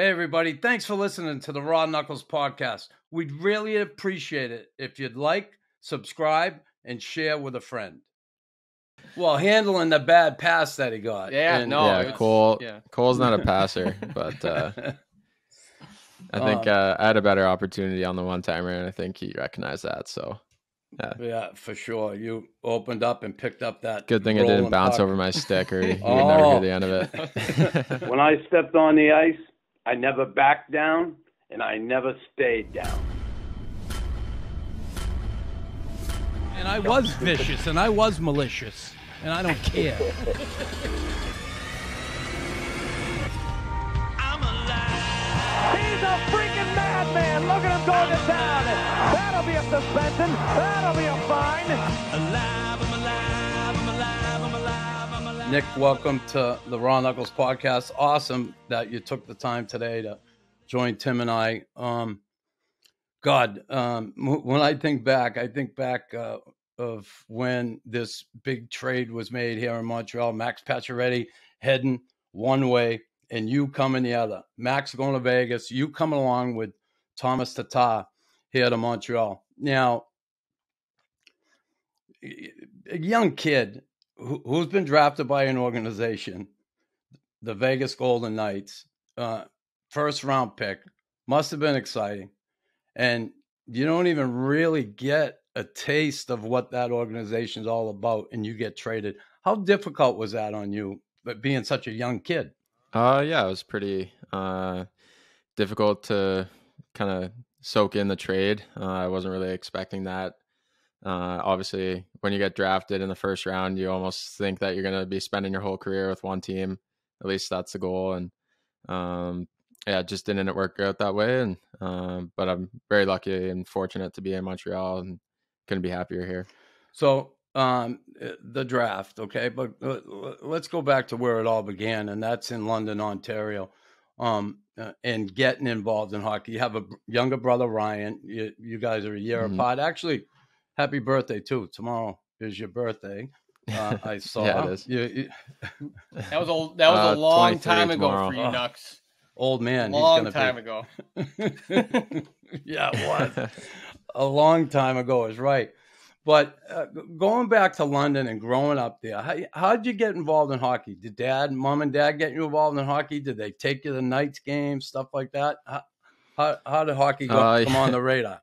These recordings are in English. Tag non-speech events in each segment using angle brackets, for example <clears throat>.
Hey, everybody. Thanks for listening to the Raw Knuckles podcast. We'd really appreciate it if you'd like, subscribe, and share with a friend. Well, handling the bad pass that he got. Yeah, and- no, yeah, it's- Cole. yeah. Cole's not a <laughs> passer, but uh, I think uh, I had a better opportunity on the one timer, and I think he recognized that. So yeah, yeah, for sure. You opened up and picked up that. good thing it didn't bounce puck. over my stick, or you would <laughs> Oh. never hear the end of it. <laughs> When I stepped on the ice, I never backed down and I never stayed down. And I was vicious and I was malicious. And I don't care. He's a freaking madman. Look at him going to town. That'll be a suspension. That'll be a fine. Nick, welcome to the Raw Knuckles podcast. Awesome that you took the time today to join Tim and I. Um, God, um, when I think back, I think back uh, of when this big trade was made here in Montreal. Max Pacioretty heading one way, and you coming the other. Max going to Vegas, you coming along with Thomas Tatar here to Montreal. Now, a young kid who, who's been drafted by an organization, the Vegas Golden Knights, uh, first round pick, must have been exciting. And you don't even really get a taste of what that organization's all about, and you get traded. How difficult was that on you, but being such a young kid? Uh, yeah, it was pretty uh, difficult to kind of soak in the trade. Uh, I wasn't really expecting that. Uh, obviously, when you get drafted in the first round, you almost think that you're going to be spending your whole career with one team. At least that's the goal. And um, yeah, it just didn't work out that way. And um, but I'm very lucky and fortunate to be in Montreal and couldn't be happier here. So um, uh, the draft, okay, but uh, let's go back to where it all began, and that's in London, Ontario, um, uh, and getting involved in hockey. You have a younger brother, Ryan. You, you guys are a year Mhm. apart. Actually, happy birthday too. Tomorrow is your birthday. Uh, I saw. <laughs> Yeah, it is. You, you, That was a <laughs> that was Uh, a long time ago tomorrow. for you, Oh, Nux. old man. long he's time gonna ago. <laughs> yeah, it was. a long time ago is right. But uh, going back to London and growing up there, how how'd you get involved in hockey? Did dad, mom, and dad get you involved in hockey? Did they take you to Knights games, stuff like that? How how, how did hockey go, Uh, come on the radar?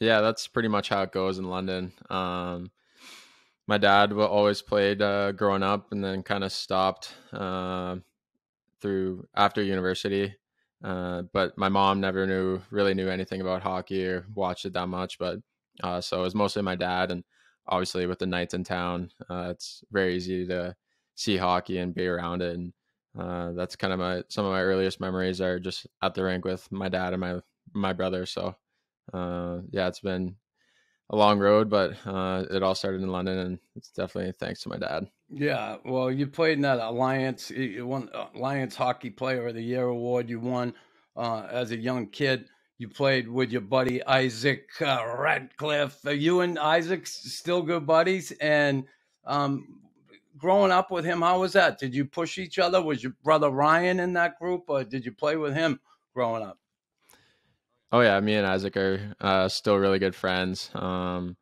Yeah, that's pretty much how it goes in London. Um, my dad wa- always played uh, growing up, and then kind of stopped uh, through after university. Uh, but my mom never knew really knew anything about hockey or watched it that much. But uh, so it was mostly my dad, and obviously with the Knights in town, uh, it's very easy to see hockey and be around it. And uh, that's kind of my some of my earliest memories are just at the rink with my dad and my my brother. So uh, yeah, it's been a long road, but uh, it all started in London, and it's definitely thanks to my dad. Yeah, well, you played in that Alliance. You won uh, Alliance Hockey Player of the Year award. You won uh, as a young kid. You played with your buddy Isaac uh, Ratcliffe. Are you and Isaac still good buddies? And um, growing up with him, how was that? Did you push each other? Was your brother Ryan in that group, or did you play with him growing up? Oh yeah, me and Isaac are uh, still really good friends. Um,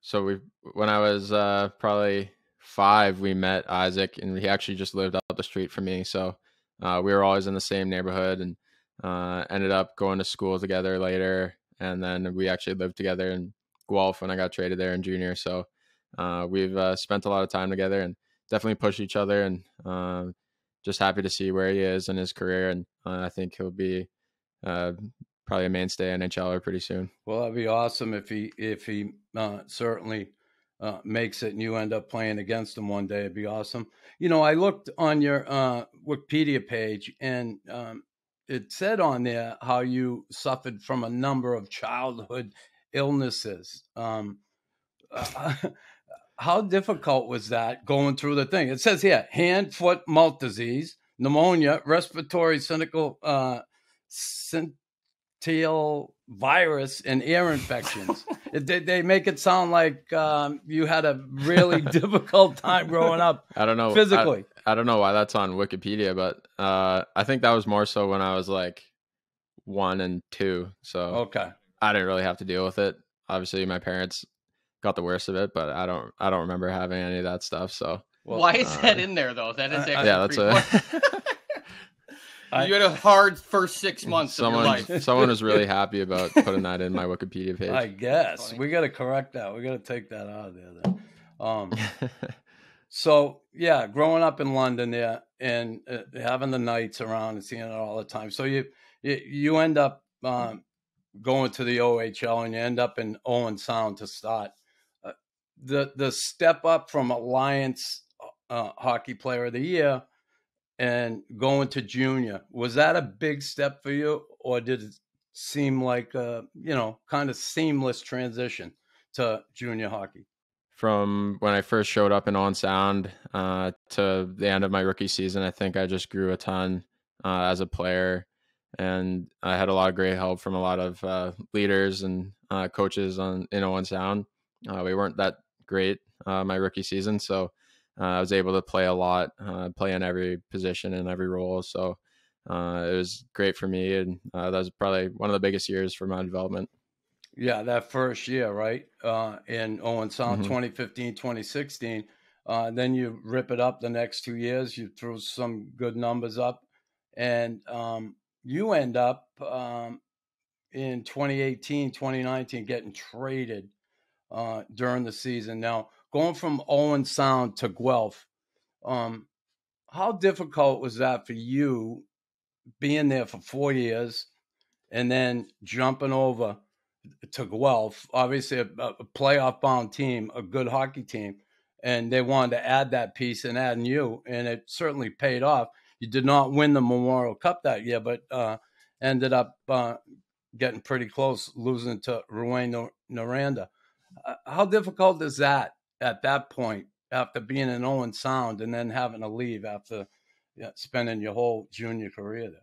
so we, when I was uh, probably five, we met Isaac, and he actually just lived up the street from me. So uh, we were always in the same neighborhood, and uh, ended up going to school together later. And then we actually lived together in Guelph when I got traded there in junior. So uh, we've uh, spent a lot of time together, and definitely pushed each other. And just happy to see where he is in his career, and I think he'll be. Probably a mainstay NHLer pretty soon. Well, that'd be awesome if he if he uh, certainly uh, makes it and you end up playing against him one day. It'd be awesome. You know, I looked on your uh, Wikipedia page and um, it said on there how you suffered from a number of childhood illnesses. Um, <laughs> how difficult was that going through the thing? It says here hand, foot, mouth disease, pneumonia, respiratory cynical, uh, scintillation virus and ear infections. <laughs> They, they make it sound like um, you had a really <laughs> difficult time growing up I don't know physically. I, don't know why that's on Wikipedia, but uh, I think that was more so when I was like one and two. So okay. I didn't really have to deal with it. Obviously, my parents got the worst of it, but I don't. I don't remember having any of that stuff. So Well, Why is uh, that in there though? That is I- actually yeah, that's pretty a. <laughs> I- you had a hard first six <laughs> months of your someone life. <laughs> someone was really <laughs> happy about putting that in my Wikipedia page. I guess we got to correct that. We got to take that out of there. Then. Um, so yeah, growing up in London there and uh, having the Knights around and seeing it all the time. So you you, you end up um, going to the OHL and you end up in Owen Sound to start. Uh, the the step up from Alliance uh, Hockey Player of the Year and going to junior was that a big step for you, or did it seem like a you know kind of seamless transition to junior hockey? From when I first showed up in Owen Sound uh, to the end of my rookie season, I think I just grew a ton uh, as a player, and I had a lot of great help from a lot of uh, leaders and uh, coaches on in Owen Sound. Uh, we weren't that great uh, my rookie season, so uh, I was able to play a lot, uh, play in every position and every role. So uh, it was great for me, and uh, that was probably one of the biggest years for my development. Yeah, that first year, right? Uh, in Owen Sound, Mhm. 2015, 2016. Uh, then you rip it up the next two years. You throw some good numbers up. And um, you end up um, in 2018, 2019 getting traded uh, during the season. Now, going from Owen Sound to Guelph, um, how difficult was that for you being there for four years and then jumping over? to Guelph, obviously a, a playoff bound team, a good hockey team, and they wanted to add that piece and add you, and it certainly paid off. You did not win the Memorial Cup that year, but uh, ended up uh, getting pretty close, losing to Rouyn Nor- Noranda. Uh, how difficult is that at that point after being in Owen Sound and then having to leave after spending your whole junior career there?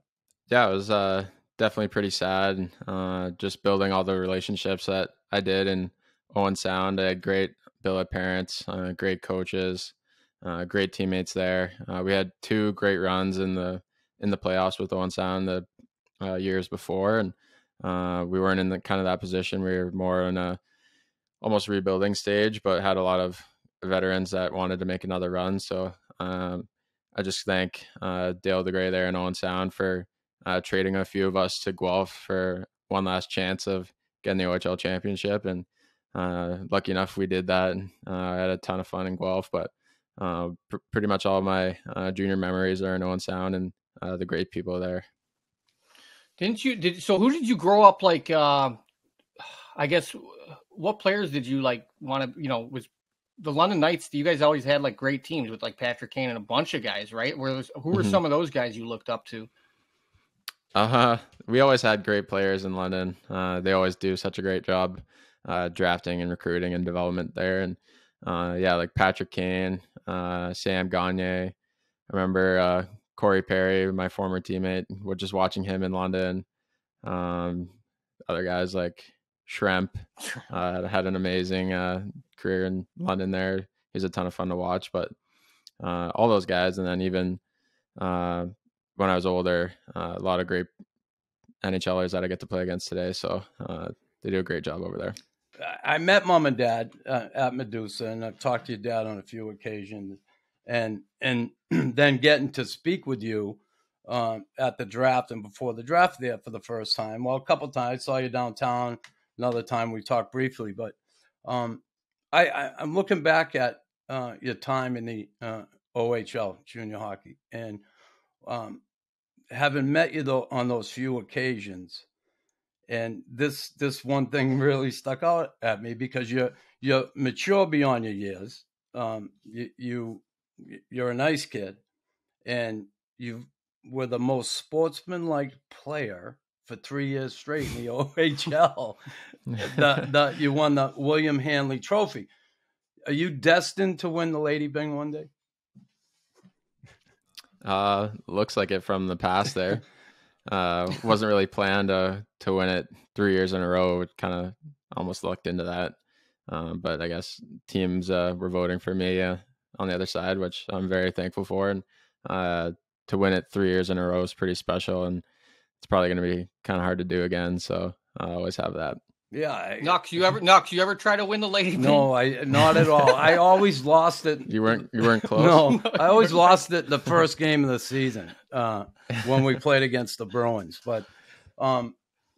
yeah, it was uh, definitely pretty sad. Uh, just building all the relationships that I did in Owen Sound. I had great Bill billet parents, uh, great coaches, uh, great teammates there. Uh, we had two great runs in the in the playoffs with Owen Sound the uh, years before, and we weren't in the kind of that position. We were more in a almost rebuilding stage, but had a lot of veterans that wanted to make another run. So um, I just thank uh, Dale DeGray there in Owen Sound for uh, trading a few of us to Guelph for one last chance of getting the OHL championship. And uh, lucky enough, we did that. And, uh, I had a ton of fun in Guelph, but uh, pr- pretty much all my uh, junior memories are in Owen Sound and the great people there. Didn't you? Did so? Who did you grow up like? I guess what players did you like want to? You know, was the London Knights? You guys always had like great teams with like Patrick Kane and a bunch of guys, right? Where who were Mhm. some of those guys you looked up to? Uh-huh. We always had great players in London. Uh, they always do such a great job uh, drafting and recruiting and development there. And uh, yeah, like Patrick Kane, uh, Sam Gagner. I remember uh, Corey Perry, my former teammate, was just watching him in London. Um, other guys like Schremp uh, had an amazing uh, career in London there. He's a ton of fun to watch, but uh, all those guys, and then even uh, when I was older, uh, a lot of great NHLers that I get to play against today. So uh, they do a great job over there. I met mom and dad uh, at Medusa, and I've talked to your dad on a few occasions, and and <clears throat> then getting to speak with you um, at the draft and before the draft there for the first time. Well, a couple times I saw you downtown. Another time we talked briefly, but um, I, I I'm looking back at uh, your time in the uh, OHL junior hockey, and um, having met you though on those few occasions and this this one thing <laughs> really stuck out at me because you're you're mature beyond your years. Um, you, you you're a nice kid, and you were the most sportsmanlike player for three years straight in the <laughs> OHL. the, you won the William Hanley Trophy. Are you destined to win the Lady Byng one day? uh, looks like it from the past there. uh, wasn't really planned to to win it three years in a row. Kind of almost lucked into that, um, but I guess teams uh, were voting for me uh, on the other side, which I'm very thankful for. And uh, to win it three years in a row is pretty special, and it's probably going to be kind of hard to do again. So I always have that. Yeah. I, Knox, you ever Knox, you ever try to win the lady? no, I not at all. I <laughs> always lost it. You weren't you weren't <laughs> close. No, <laughs> I always lost it the first game of the season uh, when we played against the Bruins. But um,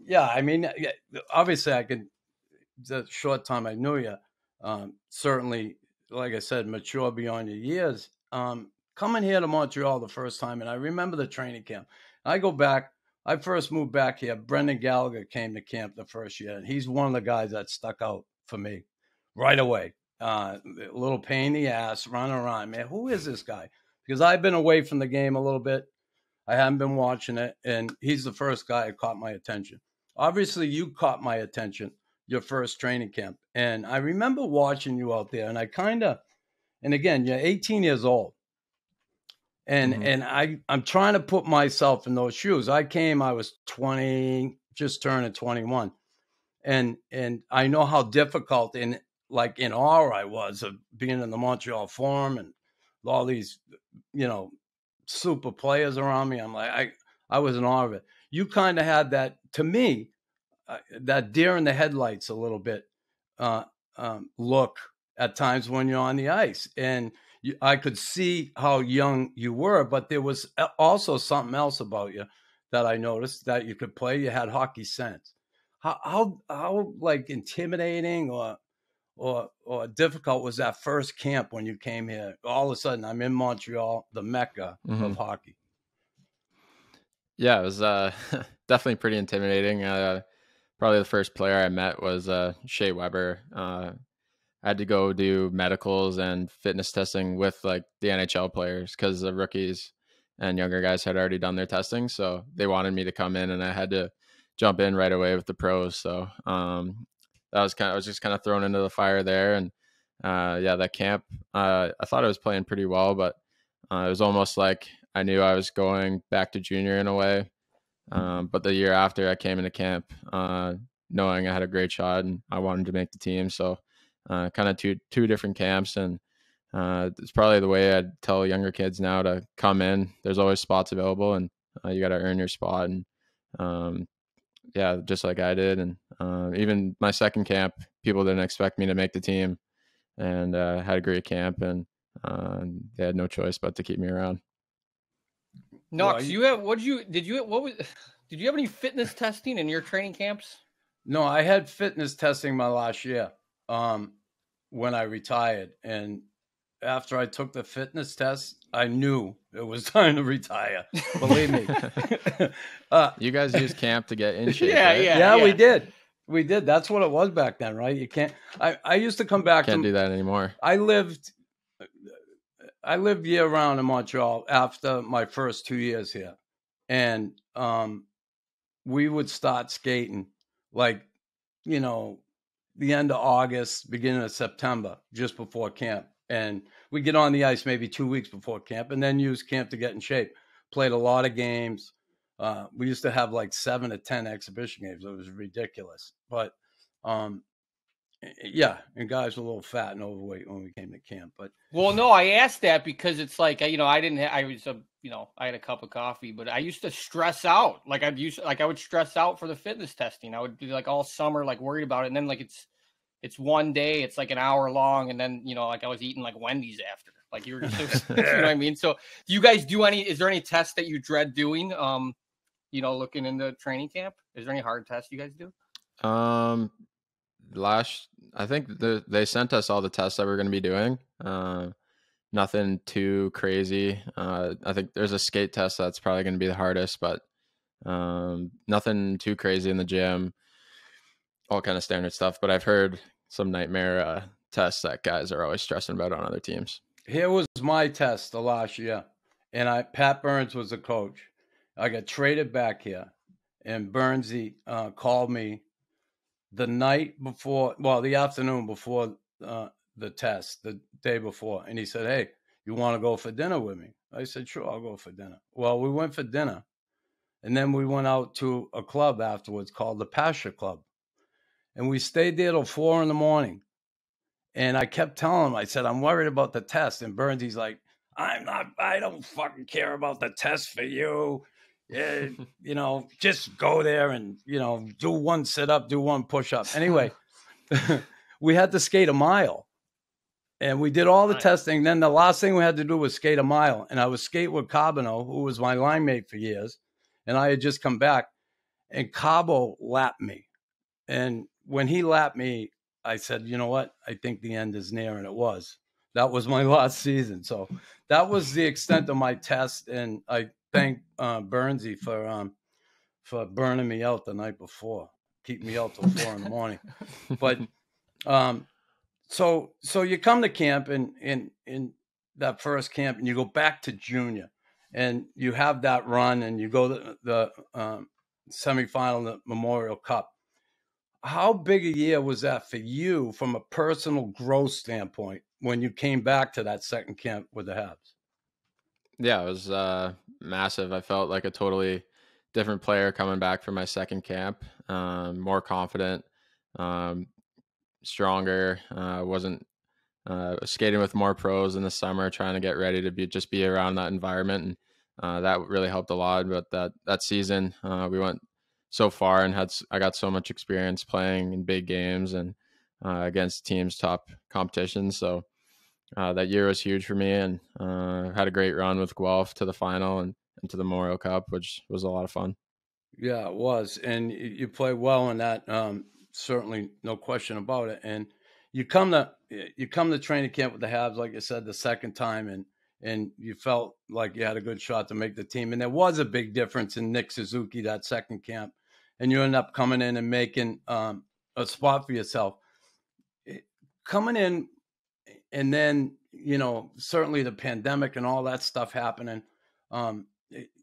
yeah, I mean, obviously, I could. The short time I knew you, um, certainly, like I said, mature beyond your years. Um, coming here to Montreal the first time, and I remember the training camp. I go back. I first moved back here. Brendan Gallagher came to camp the first year, and he's one of the guys that stuck out for me right away. Uh, little pain in the ass, running around. Man, who is this guy? Because I've been away from the game a little bit. I haven't been watching it, and he's the first guy that caught my attention. Obviously, you caught my attention your first training camp, and I remember watching you out there, and I kind of, and again, you're 18 years old, and Mhm. and I I'm trying to put myself in those shoes. I came, I was 20, just turning 21, and and I know how difficult and like in awe I was of being in the Montreal Forum and all these, you know, super players around me. I'm like I I was in awe of it. You kind of had that to me, uh, that deer in the headlights a little bit uh, um, look at times when you're on the ice, and I could see how young you were, but there was also something else about you that I noticed that you could play. You had hockey sense. How how how like intimidating or or or difficult was that first camp when you came here? All of a sudden, I'm in Montreal, the mecca Mhm. of hockey. Yeah, it was uh, <laughs> definitely pretty intimidating. Uh, probably the first player I met was uh, Shea Weber. I had to go do medicals and fitness testing with like the NHL players because the rookies and younger guys had already done their testing. So they wanted me to come in, and I had to jump in right away with the pros. So um, that was kind of I was just kind of thrown into the fire there, and uh, yeah, that camp uh, I thought I was playing pretty well, but uh, it was almost like I knew I was going back to junior in a way. Um, but the year after I came into camp, uh, knowing I had a great shot and I wanted to make the team. So uh, kind of two two different camps, and uh, it's probably the way I'd tell younger kids now to come in. There's always spots available, and uh, you got to earn your spot. And um, yeah, just like I did, and uh, even my second camp, people didn't expect me to make the team, and uh, had a great camp, and uh, they had no choice but to keep me around. Knox, Well, you have what did you did you what was <sighs> did you have any fitness testing in your training camps? No, I had fitness testing my last year um, when I retired. And after I took the fitness test, I knew it was <laughs> time to retire. Believe me. <laughs> uh, You guys use camp to get in shape. <laughs> Yeah, right? yeah. yeah, we did. We did. That's what it was back then, right? You can't. I, I used to come back Can't from. do that anymore. I lived. I lived year round in Montreal after my first two years here, and um, we would start skating like, you know, the end of August, beginning of September, just before camp, and we get on the ice maybe two weeks before camp, and then use camp to get in shape. Played a lot of games. Uh, we used to have like seven to ten exhibition games. It was ridiculous, but um, yeah, and guys were a little fat and overweight when we came to camp, but Well, no, I asked that because it's like you know I didn't ha- I was a you know I had a cup of coffee, but I used to stress out like I'd use like I would stress out for the fitness testing. I would be like all summer like worried about it, and then like it's it's one day, it's like an hour long, and then you know like I was eating like Wendy's after. Like you were just, <laughs> <laughs> you know what I mean. So do you guys do any? Is there any tests that you dread doing? Um, you know, looking into training camp, is there any hard tests you guys do? Um, last I think the, they sent us all the tests that we're going to be doing. Uh, nothing too crazy. Uh, I think there's a skate test that's probably going to be the hardest, but um, nothing too crazy in the gym. All kind of standard stuff. But I've heard some nightmare uh, tests that guys are always stressing about on other teams. here was my test the last year, and I Pat Burns was the coach. I got traded back here, and Burnsy uh, called me the night before, well, the afternoon before uh, the test, the day before, and he said, "Hey, you want to go for dinner with me?" I said, "Sure, I'll go for dinner." Well, we went for dinner, And then we went out to a club afterwards called the Pasture Club. And we stayed there till four in the morning. And I kept telling him, I said, I'm worried about the test. And Burns, he's like, I'm not, I don't fucking care about the test for you. Yeah, <laughs> you know, just go there and, you know, do one sit up, do one push up. Anyway, <laughs> we had to skate a mile and we did all the Nice. testing. Then the last thing we had to do was skate a mile. And I was skate with Carbino, who was my line mate for years. And I had just come back and Carbo lapped me. And when he lapped me, I said, you know what? I think the end is near. And it was. That was my <laughs> last season. So that was the extent of my test. And I thank uh, Burnsy for um, for burning me out the night before, keeping me out till four in the morning. But <laughs> um, so so you come to camp and in in that first camp and you go back to junior and you have that run and you go to the um, semifinal the Memorial Cup. How big a year was that for you from a personal growth standpoint when you came back to that second camp with the Habs? Yeah, it was uh, massive. I felt like a totally different player coming back from my second camp. Um, more confident, um, stronger. Uh, wasn't uh, skating with more pros in the summer, trying to get ready to be just be around that environment, and uh, that really helped a lot. But that that season, uh, we went so far and had I got so much experience playing in big games and uh, against teams top competitions. So uh, that year was huge for me and uh, had a great run with Guelph to the final and, and to the Memorial Cup, which was a lot of fun. Yeah, it was, and y- you played well in that. Um, certainly, no question about it. And you come to you come to training camp with the Habs, like I said, the second time, and and you felt like you had a good shot to make the team. And there was a big difference in Nick Suzuki that second camp, and you end up coming in and making um, a spot for yourself. Coming in, and then you know certainly the pandemic and all that stuff happening. Um,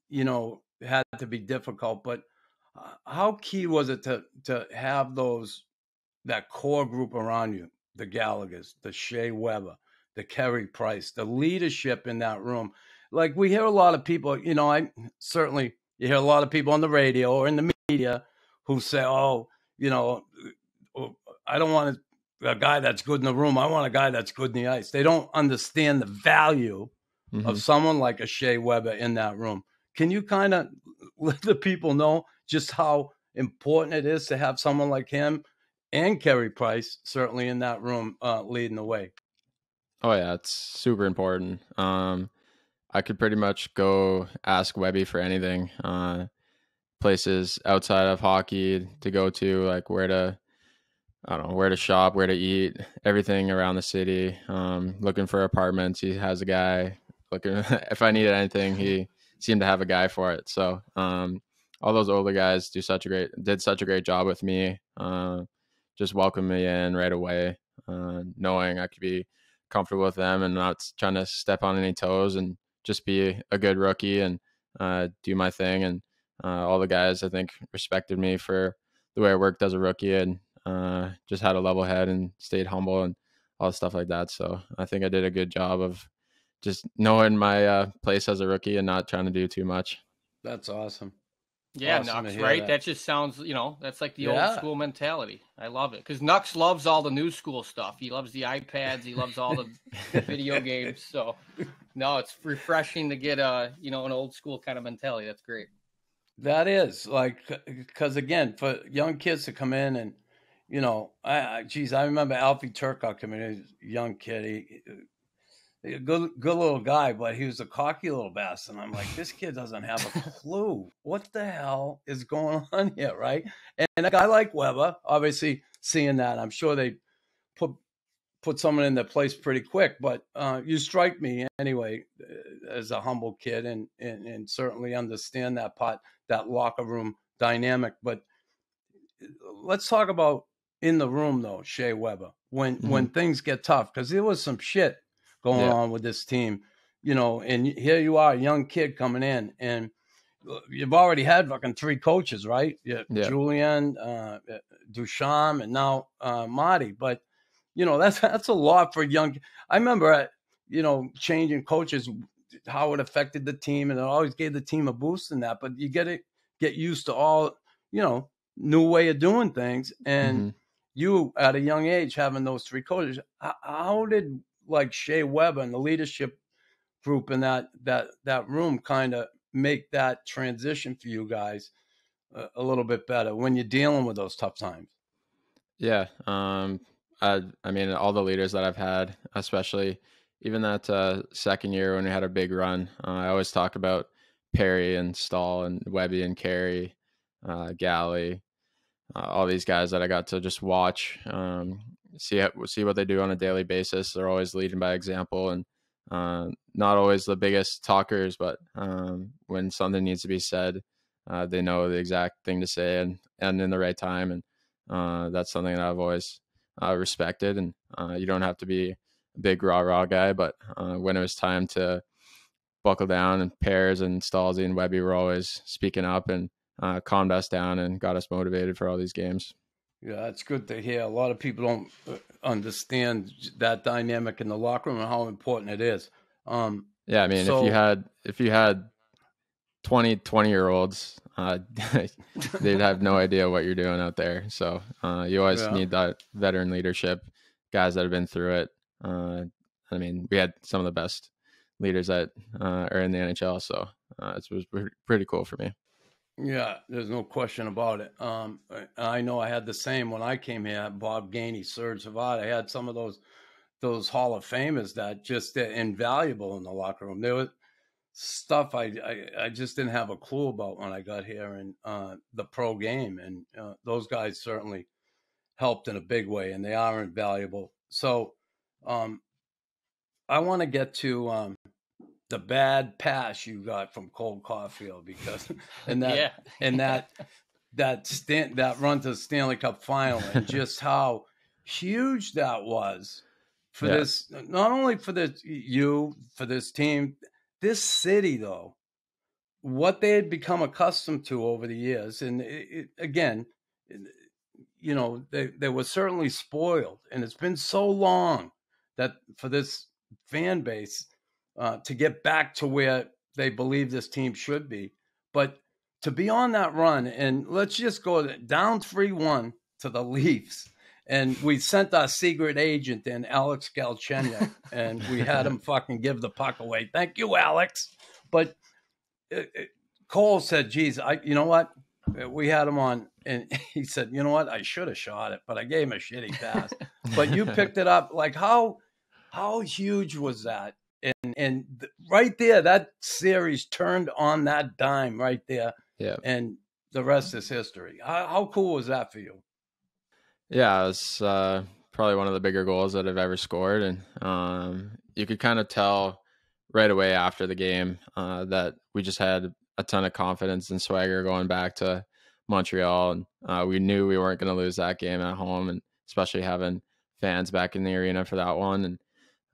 you know, had to be difficult, but how key was it to to have those that core group around you, the Gallagher's, the Shea Weber, the Carey Price, the leadership in that room? Like we hear a lot of people, you know, I certainly you hear a lot of people on the radio or in the media who say, "Oh, you know, oh, I don't want a guy that's good in the room. I want a guy that's good in the ice." They don't understand the value Mhm. of someone like a Shea Weber in that room. Can you kind of let the people know just how important it is to have someone like him and Carey Price certainly in that room uh, leading the way? Oh yeah, it's super important. Um, I could pretty much go ask Webby for anything. Uh, places outside of hockey to go to, like where to, I don't know, where to shop, where to eat, everything around the city. Um, looking for apartments, he has a guy. Looking <laughs> if I needed anything, he seemed to have a guy for it. So um, all those older guys do such a great did such a great job with me. Uh, just welcomed me in right away, uh, knowing I could be comfortable with them and not trying to step on any toes and just be a good rookie and uh, do my thing. And uh, all the guys I think respected me for the way I worked as a rookie and uh, just had a level head and stayed humble and all stuff like that. So I think I did a good job of just knowing my uh, place as a rookie and not trying to do too much. That's awesome. Yeah, Awesome Nux, right? that. That. just sounds, you know, that's like the Yeah. old school mentality. I love it because Nux loves all the new school stuff. He loves the iPads. He loves all the <laughs> video games. So, no, it's refreshing to get a, you know, an old school kind of mentality. That's great. That is like, because again, for young kids to come in and, you know, I, I geez, I remember Alfie Turcotte coming in, he was a young kid, he, he- a good, good little guy, but he was a cocky little bastard. And I'm like, this kid doesn't have a <laughs> clue what the hell is going <laughs> on here, right? And, a guy like Weber, obviously seeing that, I'm sure they put put someone in their place pretty quick. But uh, you strike me anyway uh, as a humble kid, and, and and certainly understand that part, that locker room dynamic. But uh, let's talk about in the room though, Shea Weber, when when things get tough, because there was some shit going Yeah. on with this team, you know. And here you are, a young kid coming in, and uh, you've already had fucking three coaches, right? Yeah, Yeah. Julien, uh, Ducharme, and now uh, Marty. But you know <laughs> that's that's a lot for young. I remember, uh, you know, changing coaches, how it affected the team, and it always gave the team a boost in that. But you get it, get used to all you know new way of doing things and Mhm. you at a young age having those three coaches how did like Shea Weber and the leadership group in that that that room kind of make that transition for you guys a, a little bit better when you're dealing with those tough times Yeah. Um, I, I mean, all the leaders that I've had, especially even that uh, second year when we had a big run, uh, I always talk about Perry and Staal and Webby and Carey, uh, Galley, uh, all these guys that I got to just watch, um, see see what they do on a daily basis. They're always leading by example and uh, not always the biggest talkers, but um, when something needs to be said, uh, they know the exact thing to say and and in the right time and uh, that's something that I've always uh, respected. And uh, you don't have to be a big rah rah guy, but uh, when it was time to buckle down, and Pears and Stalzy and Webby were always speaking up and calmed us down and got us motivated for all these games. Yeah, it's good to hear. A lot of people don't uh, understand that dynamic in the locker room and how important it is. Um, Yeah, I mean, if you had if you had 20 20 year olds, uh, <laughs> they'd have no idea what you're doing out there. So uh, you always Yeah. need that veteran leadership, guys that have been through it. Uh, I mean, we had some of the best leaders that uh, are in the NHL, so uh, it was pretty cool for me. Yeah, there's no question about it. Um, I know I had the same when I came here. Bob Gainey, Serge Savard. I had some of those those Hall of Famers that just invaluable in the locker room. There was stuff I, I I just didn't have a clue about when I got here in uh, the pro game, and uh, those guys certainly helped in a big way, and they are invaluable. So, um, I want to get to um, the bad pass you got from Cole Caufield because <laughs> and that yeah. and that <laughs> that Stan, that run to the Stanley Cup final and <laughs> just how huge that was for Yeah. this not only for the you for this team this city though what they had become accustomed to over the years and it, it, again you know they they were certainly spoiled and it's been so long that for this fan base uh, to get back to where they believe this team should be but to be on that run and let's just go down 3-1 to the <laughs> Leafs and we sent our secret agent in Alex Galchenyuk and we had him <laughs> fucking give the puck away. Thank you Alex. But uh, uh, Cole said, "Geez, I you know what? We had him on and <laughs> he said, "You know what? I should have shot it, but I gave him a shitty pass." but you picked it up like how how huge was that? And and th- right there that series turned on that dime right there Yeah. and the rest is history. How, how cool was that for you? Yeah, it's uh, probably one of the bigger goals that I've ever scored, and um, you could kind of tell right away after the game uh, that we just had a ton of confidence and swagger going back to Montreal, and uh, we knew we weren't going to lose that game at home, and especially having fans back in the arena for that one, and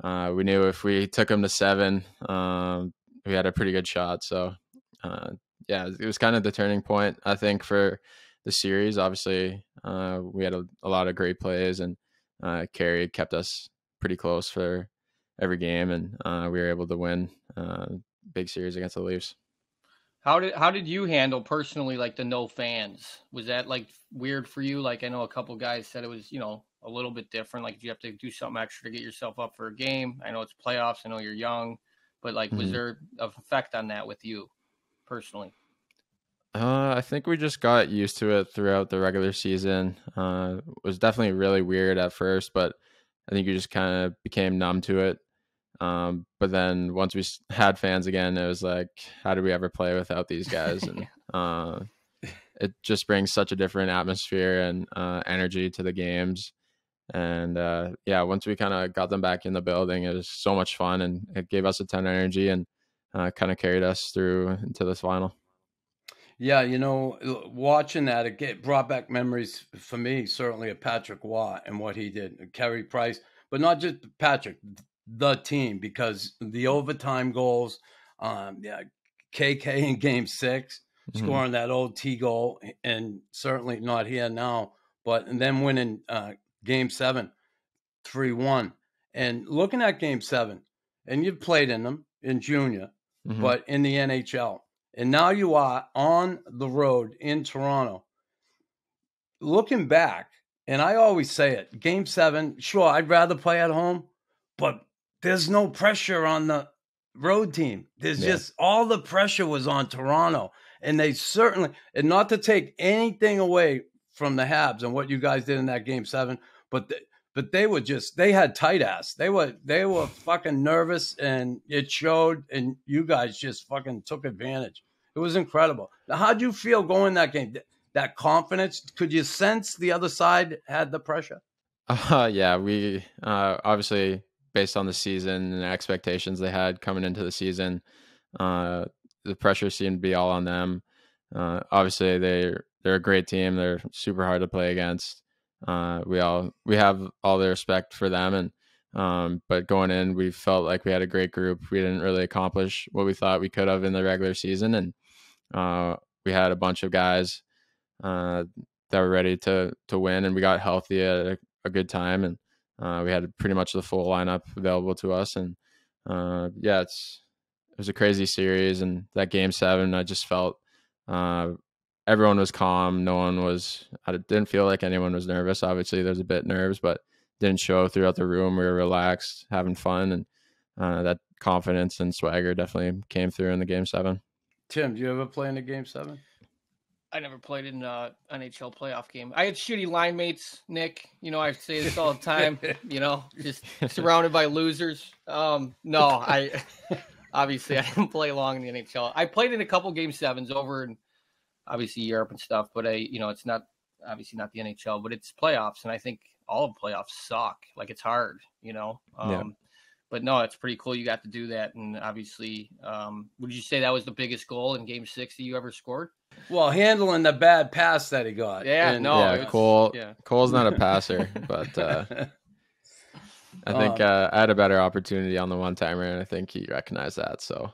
uh, we knew if we took them to seven, um, we had a pretty good shot. So, uh, yeah, it was kind of the turning point, I think, for the series. Obviously, uh, we had a, a lot of great plays, and uh, Carey kept us pretty close for every game, and uh, we were able to win uh, big series against the Leafs. How did how did you handle personally like the no fans? Was that like weird for you? Like I know a couple guys said it was, you know, a little bit different. Like you have to do something extra to get yourself up for a game. I know it's playoffs. I know you're young, but like, was Mhm. there an effect on that with you personally? Uh, I think we just got used to it throughout the regular season. Uh, it was definitely really weird at first, but I think you just kind of became numb to it. Um, but then once we had fans again, it was like, how do we ever play without these guys? And <laughs> uh, it just brings such a different atmosphere and uh, energy to the games. And uh, yeah, once we kind of got them back in the building, it was so much fun, and it gave us a ton of energy and uh, kind of carried us through into this final. Yeah, you know, watching that, it brought back memories for me, certainly of Patrick Watt and what he did, Carey Price, but not just Patrick, the team, because the overtime goals, um, yeah, KK in game 6 Mhm. scoring that old T goal, and certainly not here now, but and then winning uh, game seven, 3 1. And looking at game seven, and you've played in them in junior, Mhm. but in the NHL. and now you are on the road in Toronto. Looking back, and I always say it, game seven, sure, I'd rather play at home, but there's no pressure on the road team. There's Yeah. just all the pressure was on Toronto. And they certainly, and not to take anything away from the Habs and what you guys did in that game seven, but the, but they were just they had tight ass. They were they were fucking nervous and it showed and you guys just fucking took advantage. It was incredible. Now how'd you feel going that game? That confidence? Could you sense the other side had the pressure? Uh, <laughs> yeah, we uh, obviously based on the season and the expectations they had coming into the season, uh, the pressure seemed to be all on them. Uh, obviously, they they're a great team. They're super hard to play against. Uh, we all we have all the respect for them, and um, but going in, we felt like we had a great group. We didn't really accomplish what we thought we could have in the regular season, and uh, we had a bunch of guys uh, that were ready to to win, and we got healthy at a, a good time, and uh, we had pretty much the full lineup available to us, and uh, yeah, it's it was a crazy series, and that game seven, I just felt uh, everyone was calm, no one was. I didn't feel like anyone was nervous. Obviously, there's a bit nerves, but didn't show throughout the room. We were relaxed, having fun, and uh, that confidence and swagger definitely came through in the game seven. Tim, do you ever play in a game seven? I never played in an NHL playoff game. I had shitty line mates, Nick. You know, I say this all the time. <laughs> you know, just surrounded by losers. Um, no, I <laughs> obviously I didn't play long in the NHL. I played in a couple game sevens over in obviously Europe and stuff, but I, you know, it's not obviously not the NHL, but it's playoffs, and I think all of playoffs suck. Like it's hard, you know. Um, Yeah. But no, it's pretty cool you got to do that, and obviously, um, would you say that was the biggest goal in Game Six that you ever scored? Well, handling the bad pass that he got. Yeah, And- no, yeah, it's- Cole. yeah. Cole's not a passer, but uh, <laughs> I think Um, uh, I had a better opportunity on the one timer, and I think he recognized that. So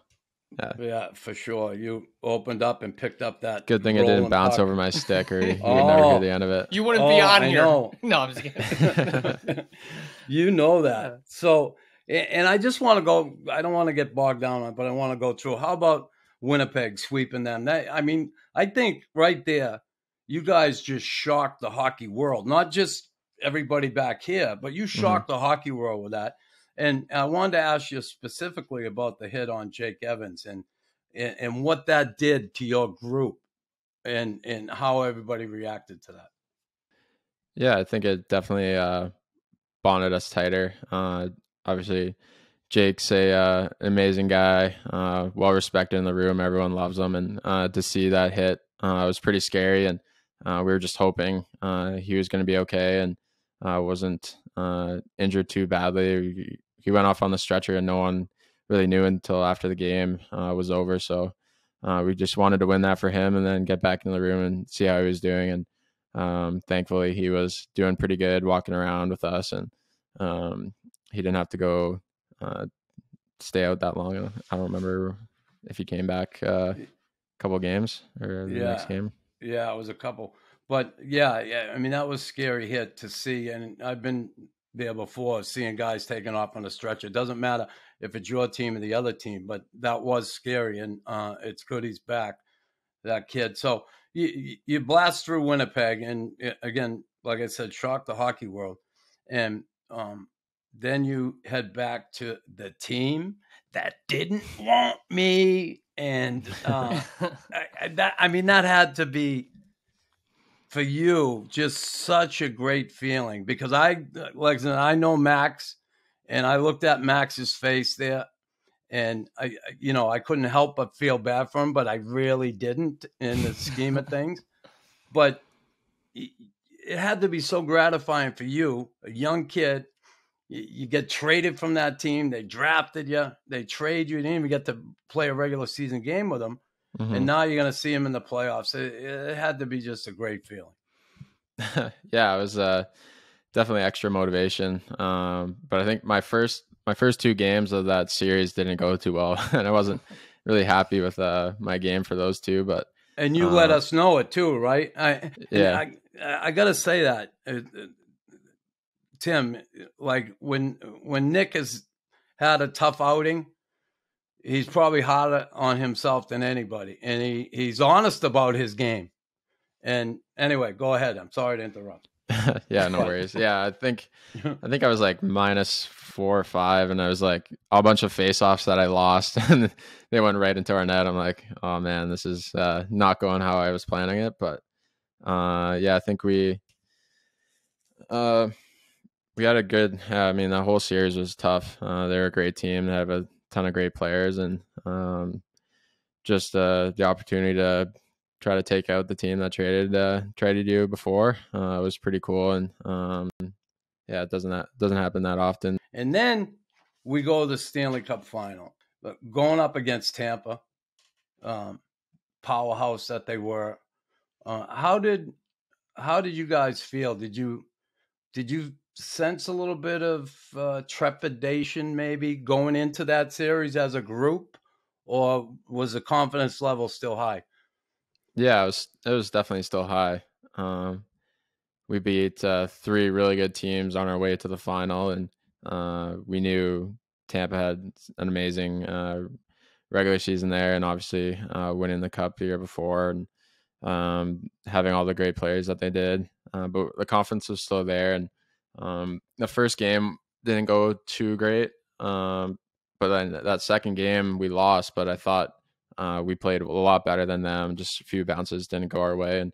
Yeah, for sure. You opened up and picked up that. good thing it didn't bounce puck. over my stick, or <laughs> you would never Oh. hear the end of it. You wouldn't Oh, be on I here. know. <laughs> No, I'm just kidding. <laughs> you know that. So, and I just want to go. I don't want to get bogged down on, it, but I want to go through. How about Winnipeg sweeping them? That I mean, I think right there, you guys just shocked the hockey world. Not just everybody back here, but you mm-hmm. shocked the hockey world with that. And I wanted to ask you specifically about the hit on Jake Evans and and, and what that did to your group, and and how everybody reacted to that. Yeah, I think it definitely uh, bonded us tighter. Uh, obviously, Jake's a uh, amazing guy, uh, well respected in the room. Everyone loves him, and uh, to see that hit uh, was pretty scary. And uh, we were just hoping uh, he was going to be okay and uh, wasn't injured too badly. He- went off on the stretcher, and no one really knew until after the game uh, was over. So uh, we just wanted to win that for him, and then get back in the room and see how he was doing. And um, thankfully, he was doing pretty good, walking around with us, and um, he didn't have to go uh, stay out that long. I don't remember if he came back uh, a couple games or the next Yeah. game. Yeah, it was a couple. But yeah, yeah, I mean that was scary hit to see, and I've been there before, seeing guys taking off on a stretcher. It doesn't matter if it's your team or the other team, but that was scary, and uh, it's good he's back, that kid. So you you- blast through Winnipeg, and again, like I said, shock the hockey world, and um, then you head back to the team that didn't want me, and uh, <laughs> I- that I mean that had to be for you just such a great feeling because I like I know Max and I looked at Max's face there and I you know I couldn't help but feel bad for him but I really didn't in the scheme of things. But it had to be so gratifying for you a young kid. You get traded from that team they drafted you they trade you you didn't even get to play a regular season game with them Mhm. and now you're going to see him in the playoffs. It, it had to be just a great feeling. <laughs> yeah, it was uh, definitely extra motivation. Um, but I think my first my first two games of that series didn't go too well, <laughs> and I wasn't really happy with uh, my game for those two. But And you let Uh, us know it too, right? I, Yeah. I, I got to say that, uh, uh, Tim. Like when when Nick has had a tough outing, he's probably harder on himself than anybody, and he he's honest about his game. And anyway, go ahead. I'm sorry to interrupt. <laughs> yeah, no worries. Yeah, I think <laughs> I think I was like minus four or five, and I was like a bunch of face offs that I lost, <laughs> and they went right into our net. I'm like, oh man, this is uh, not going how I was planning it. But uh, yeah, I think we uh, we had a good. I mean, the whole series was tough. Uh, they're a great team. They have a ton of great players, and um, just uh, the opportunity to try to take out the team that traded uh, traded you before uh, was pretty cool. And um, yeah, it doesn't that doesn't happen that often. And then we go to the Stanley Cup final, but going up against Tampa, um, powerhouse that they were. Uh, how did how did you guys feel? Did you did you sense a little bit of uh, trepidation maybe going into that series as a group, or was the confidence level still high? Yeah, it was it was definitely still high. Um, we beat uh, three really good teams on our way to the final, and uh, we knew Tampa had an amazing uh, regular season there, and obviously uh, winning the cup the year before, and um, having all the great players that they did. Uh, but the confidence was still there, and um, the first game didn't go too great. Um, but then that second game we lost, but I thought uh, we played a lot better than them. Just a few bounces didn't go our way, and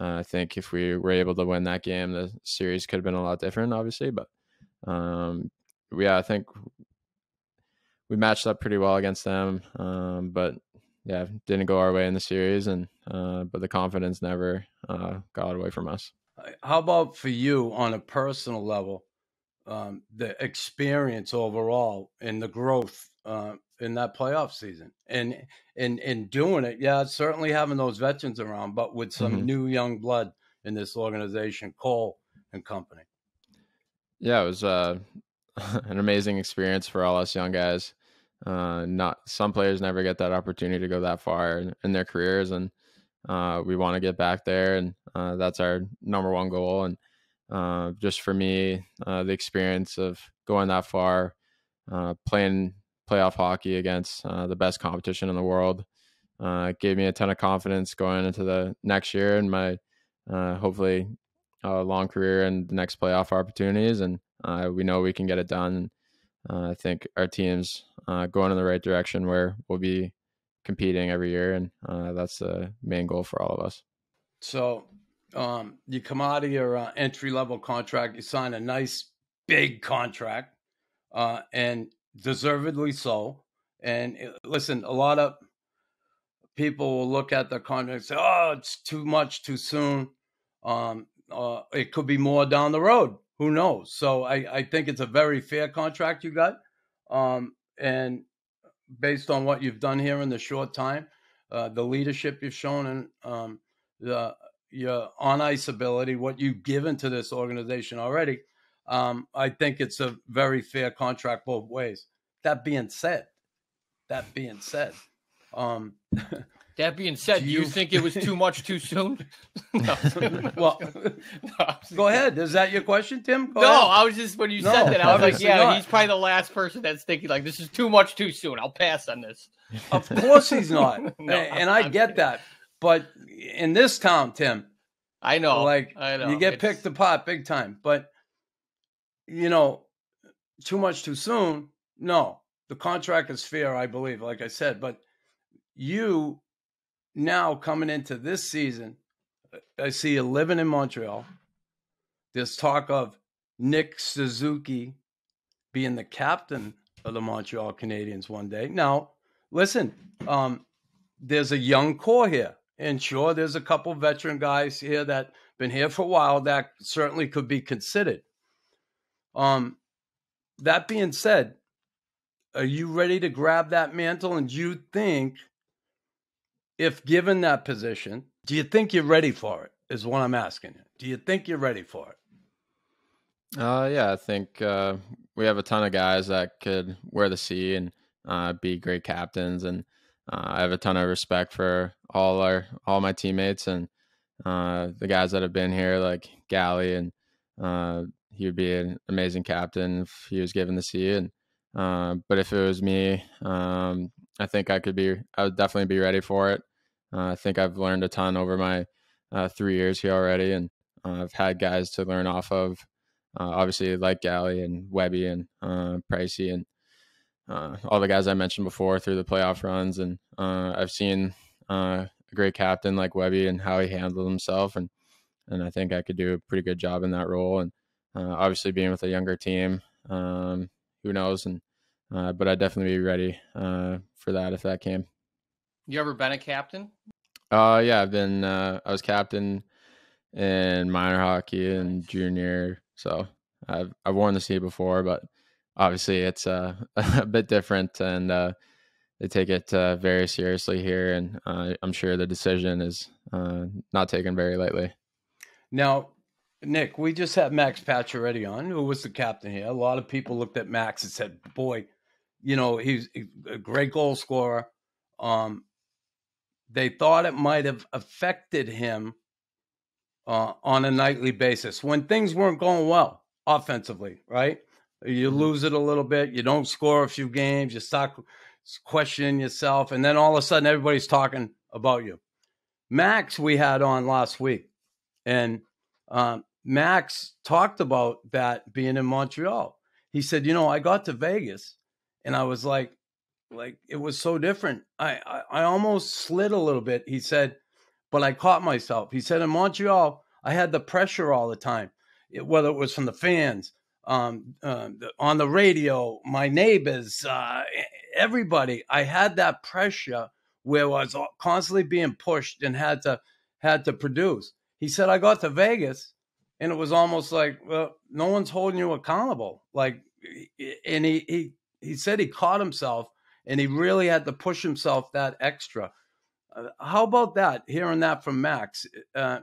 uh, I think if we were able to win that game, the series could have been a lot different, obviously. But um, yeah, I think we matched up pretty well against them. Um, but yeah, didn't go our way in the series, and uh, but the confidence never uh, got away from us. How about for you on a personal level? Um, the experience overall and the growth uh, in that playoff season and in in doing it yeah certainly having those veterans around but with some mm-hmm. new young blood in this organization cole and company yeah it was uh, <laughs> an amazing experience for all us young guys uh, not some players never get that opportunity to go that far in, in their careers and uh, we want to get back there and uh, that's our number one goal and uh, just for me the experience of going that far playing playoff hockey against uh, the best competition in the world. Uh, gave me a ton of confidence going into the next year and my uh, hopefully long career and the next playoff opportunities. And uh, we know we can get it done. Uh, I think our team's uh, going in the right direction where we'll be competing every year, and that's the main goal for all of us. So um, you come out of your entry level contract, you sign a nice big contract, and deservedly so. And eh, listen, a lot of people will look at the contract and say, "Oh, it's too much too soon." Um, uh, it could be more down the road. Who knows? So I, I think it's a very fair contract you got, um, and based on what you've done here in the short time, uh, the leadership you've shown, and um, the your on ice ability, what you've given to this organization already, um, I think it's a very fair contract both ways. That being said, that being said, um, <laughs> that being said, do you, you think it was too <laughs> much too soon? <laughs> well, no, go ahead. Is that your question, Tim? Go no, ahead. I was just when you no, said that, I was like, yeah, not. he's probably the last person that's thinking like this is too much too soon. I'll pass on this. Of course he's not, no, and I get that. But in this town, Tim, I know, like I know. you get it's... picked apart big time. But you know, too much too soon. No, the contract is fair, I believe, like I said. But you now coming into this season, I see you living in Montreal. There's talk of Nick Suzuki being the captain of the Montreal Canadiens one day. Now, listen, um, there's a young core here. And sure, there's a couple veteran guys here that been here for a while that certainly could be considered. Um, that being said, are you ready to grab that mantle? And do you think, if given that position, do you think you're ready for it? Is what I'm asking you. Do you think you're ready for it? Uh, yeah, I think uh, we have a ton of guys that could wear the C and uh, be great captains, and uh, I have a ton of respect for all our all my teammates and uh, the guys that have been here, like Gally, and uh, he would be an amazing captain if he was given the C. And uh, but if it was me, um, I think I could be. I would definitely be ready for it. Uh, I think I've learned a ton over my uh, three years here already, and uh, I've had guys to learn off of. Obviously, like Gally and Webby and Pricey and uh, all the guys I mentioned before through the playoff runs, and I've seen a great captain like Webby and how he handled himself, and and I think I could do a pretty good job in that role. And obviously, being with a younger team, um, who knows? And but I'd definitely be ready for that if that came. You ever been a captain? Uh, yeah, I've been. Uh, I was captain in minor hockey and junior, so I've I've worn the C before, but obviously it's uh, <laughs> a bit different, and uh, they take it uh, very seriously here, and uh, I'm sure the decision is uh, not taken very lightly. Now, Nick, we just had Max Pacioretty on, who was the captain here. A lot of people looked at Max and said, "Boy, you know, he's a great goal scorer." Um, they thought it might have affected him uh, on a nightly basis when things weren't going well offensively, right? You mm-hmm. lose it a little bit, you don't score a few games, you start questioning yourself, and then all of a sudden everybody's talking about you. Max, we had on last week, and um, Max talked about that being in Montreal. He said, You know, I got to Vegas and I was like, like it was so different. I, I, I almost slid a little bit. He said, but I caught myself. He said in Montreal, I had the pressure all the time, it, whether it was from the fans, um, uh, on the radio, my neighbors, uh, everybody. I had that pressure where I was constantly being pushed and had to had to produce. He said I got to Vegas and it was almost like, well, no one's holding you accountable. Like, and he he he said he caught himself and he really had to push himself that extra. Uh, how about that? Hearing that from Max, uh,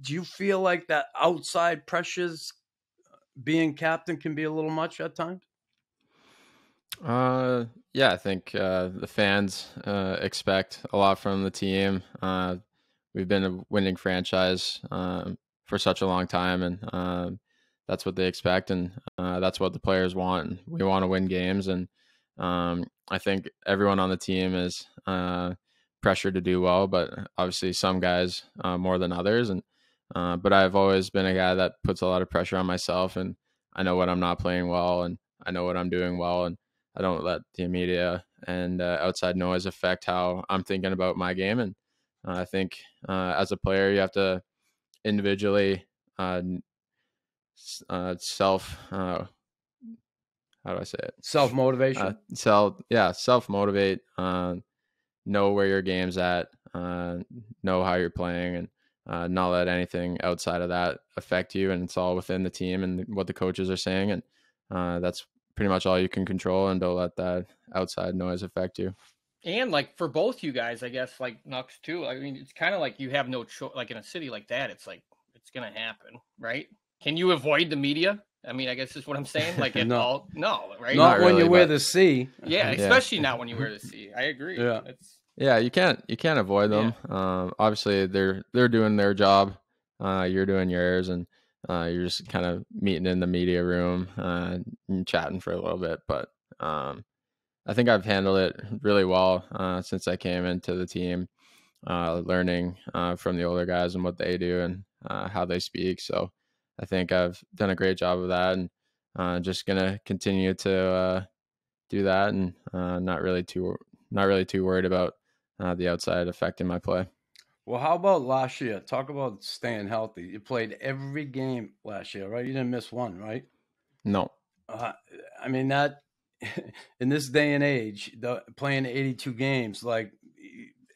do you feel like that outside pressures being captain can be a little much at times? Uh, yeah, I think uh, the fans uh, expect a lot from the team. Uh, we've been a winning franchise um, for such a long time, and um, that's what they expect, and uh, that's what the players want. We want to win games, and um, I think everyone on the team is uh, pressured to do well, but obviously some guys uh, more than others. And uh, but I've always been a guy that puts a lot of pressure on myself, and I know what I'm not playing well, and I know what I'm doing well, and I don't let the media and uh, outside noise affect how I'm thinking about my game. And uh, I think uh, as a player, you have to individually self how do I say it? Self motivation. Uh, self, yeah, self motivate. Uh, know where your game's at. Uh, know how you're playing, and uh, not let anything outside of that affect you. And it's all within the team and what the coaches are saying, and uh, that's pretty much all you can control. And don't let that outside noise affect you. And like for both you guys, I guess like Nux too. I mean, it's kind of like you have no choice. Like in a city like that, it's like it's gonna happen, right? Can you avoid the media? I mean, I guess is what I'm saying. Like, <laughs> no. all, no, right? Not, not when really, you wear the C. Yeah, <laughs> especially yeah. not when you wear the <laughs> C. I agree. Yeah, it's... yeah, you can't you can't avoid them. Yeah. Um, obviously, they're they're doing their job. Uh, you're doing yours, and uh, you're just kind of meeting in the media room uh, and chatting for a little bit. But um, I think I've handled it really well uh, since I came into the team, uh, learning uh, from the older guys and what they do and uh, how they speak. So I think I've done a great job of that, and uh, just gonna continue to uh, do that, and uh, not really too not really too worried about uh, the outside affecting my play. Well, how about last year? Talk about staying healthy. You played every game last year, right? You didn't miss one, right? No. Uh, I mean that <laughs> in this day and age, the, playing 82 games, like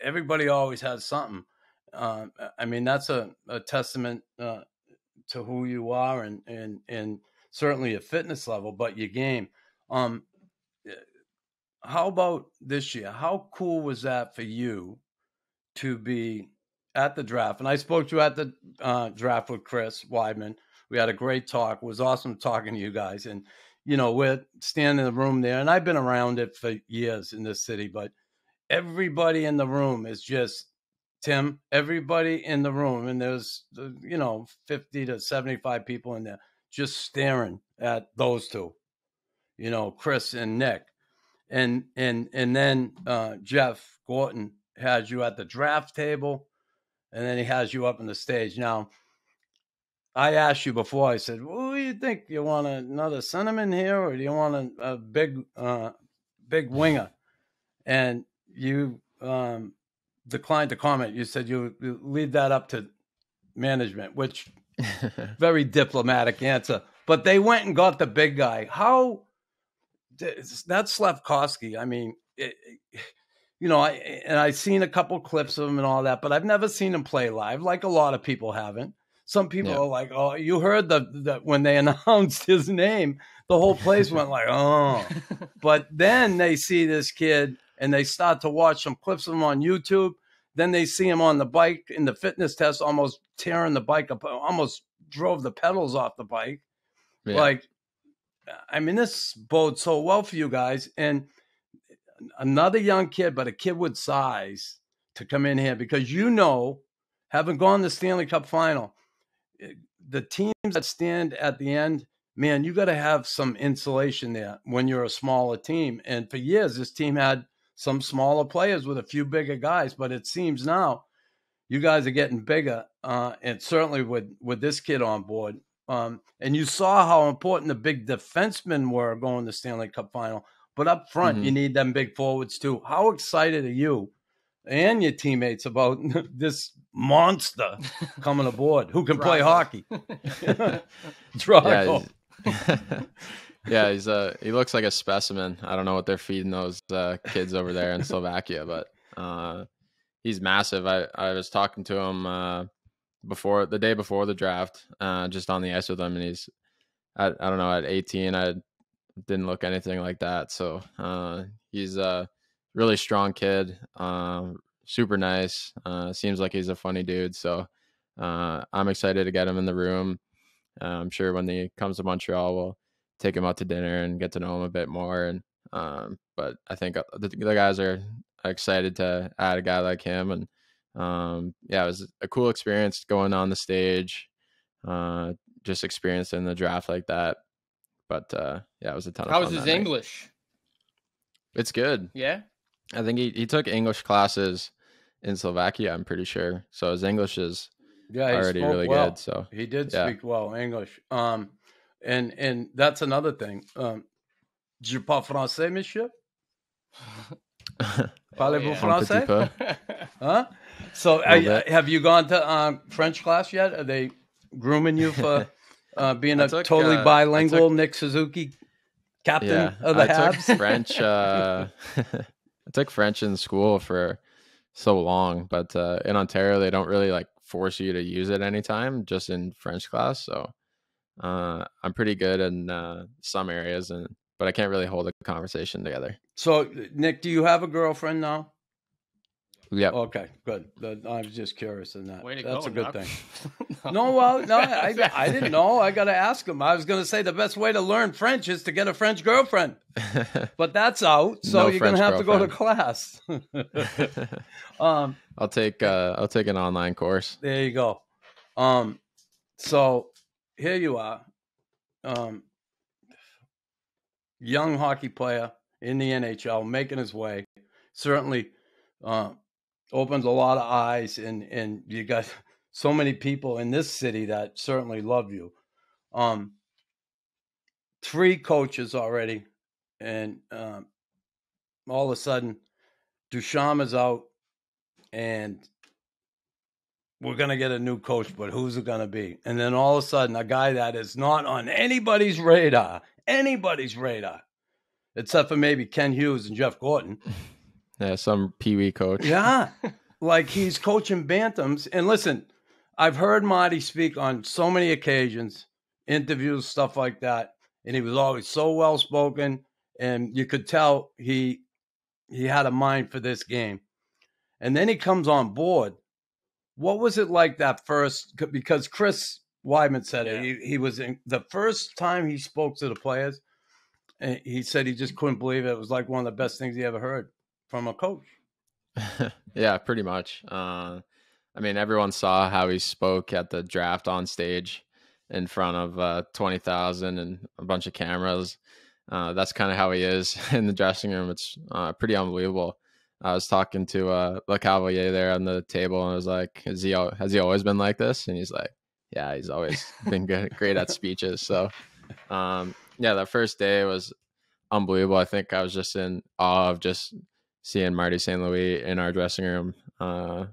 everybody always has something. Uh, I mean, that's a, a testament uh, to who you are and and and certainly a fitness level, but your game. Um, how about this year? How cool was that for you to be at the draft? And I spoke to you at the uh, draft with Chris Wideman. We had a great talk. It was awesome talking to you guys. And you know, we're standing in the room there, and I've been around it for years in this city, but everybody in the room is just Tim, everybody in the room, and there's, you know, 50 to 75 people in there just staring at those two, you know, Chris and Nick. And and and then uh, Jeff Gorton has you at the draft table, and then he has you up on the stage. Now, I asked you before. I said, "What do you think? You want another centerman here, or do you want a, a big, uh, big winger?" And you um, declined to comment. You said you, you leave that up to management, which <laughs> very diplomatic answer. But they went and got the big guy. How? That's Slafkovsky. I mean, it, you know, I and I've seen a couple clips of him and all that, but I've never seen him play live, like a lot of people haven't. Some people Yeah. are like, "Oh, you heard the, the when they <laughs> announced his name, the whole place went like, oh." But then they see this kid and they start to watch some clips of him on YouTube. Then they see him on the bike in the fitness test, almost tearing the bike up, almost drove the pedals off the bike. Yeah. Like, I mean, this bodes so well for you guys. And another young kid, but a kid with size to come in here because you know, having gone to the Stanley Cup final, eh, the teams that stand at the end, man, you got to have some insulation there when you're a smaller team. And for years, this team had some smaller players with a few bigger guys, but it seems now you guys are getting bigger, uh, and certainly with with this kid on board. Um, and you saw how important the big defensemen were going to Stanley Cup final. But up front, you need them big forwards too. How excited are you and your teammates about <laughs> this monster <laughs> coming aboard who can play hockey? <laughs> Drago. yeah, he's, yeah, he's uh he looks like a specimen. I don't know what they're feeding those uh, kids over there in Slovakia, but uh, he's massive. I I was talking to him uh, before the day before the draft, uh, just on the ice with him, and he's at I don't know at 18. I didn't look anything like that. So uh, he's a really strong kid, um, super nice. Uh, seems like he's a funny dude. So uh, I'm excited to get him in the room. Uh, I'm sure when he comes to Montreal, we'll take him out to dinner and get to know him a bit more. And um, but I think uh, the, the guys are excited to add a guy like him. And um, yeah, it was a cool experience going on the stage, uh, just experiencing the draft like that. But uh, yeah, it was a ton of How fun. was his that night. English? It's good. Yeah. I think he, he took English classes in Slovakia. I'm pretty sure. So his English is Yeah, already really well. good. So He did Yeah. speak well English. Um, and and that's another thing. Um, je parle français, monsieur? <laughs> Parlez-vous yeah. Français? Huh? So, Little are, have you gone to um, French class yet? Are they grooming you for <laughs> uh, being I a took, totally uh, bilingual took- Nick Suzuki captain yeah, of the I took Habs? <laughs> French. Uh, <laughs> I took French in school for so long, but uh, in Ontario they don't really like force you to use it anytime, just in French class. So uh, I'm pretty good in uh, some areas, and but I can't really hold a conversation together. so, Nick, do you have a girlfriend now? Yeah, Okay, good. I was just curious in that. Way to That's go, a good Knock. thing. <laughs> No, well, no, I, I didn't know. I got to ask him. I was going to say the best way to learn French is to get a French girlfriend, <laughs> but that's out. So No you're going to French have to go to class. <laughs> um, I'll take uh, I'll take an online course. there you go. Um, so here you are, um, young hockey player in the NHL, making his way. Certainly, uh, opens a lot of eyes, and and you got so many people in this city that certainly love you. Um, three coaches already, and um, all of a sudden, Ducharme is out, and we're gonna get a new coach, but who's it gonna be? And then all of a sudden, a guy that is not on anybody's radar, anybody's radar, except for maybe Kent Hughes and Jeff Gorton. <laughs> Yeah, some Pee Wee coach. Yeah. <laughs> like he's coaching Bantams. And listen, I've heard Marty speak on so many occasions, interviews, stuff like that. And he was always so well spoken. And you could tell he he had a mind for this game. And then he comes on board. What was it like that first? Because Chris Wideman said it. He, he was in the first time he spoke to the players. And he said he just couldn't believe it. It was like one of the best things he ever heard from a coach. <laughs> yeah, pretty much. Uh, I mean, everyone saw how he spoke at the draft on stage in front of uh, 20,000 and a bunch of cameras. uh, that's kind of how he is <laughs> in the dressing room. It's uh, pretty unbelievable. I was talking to uh, Lecavalier there on the table, and I was like, "Is he has he always been like this?" And he's like, "Yeah, he's always <laughs> been good, great at speeches." So, um, yeah, that first day was unbelievable. I think I was just in awe of just seeing Marty St. Louis in our dressing room. Uh,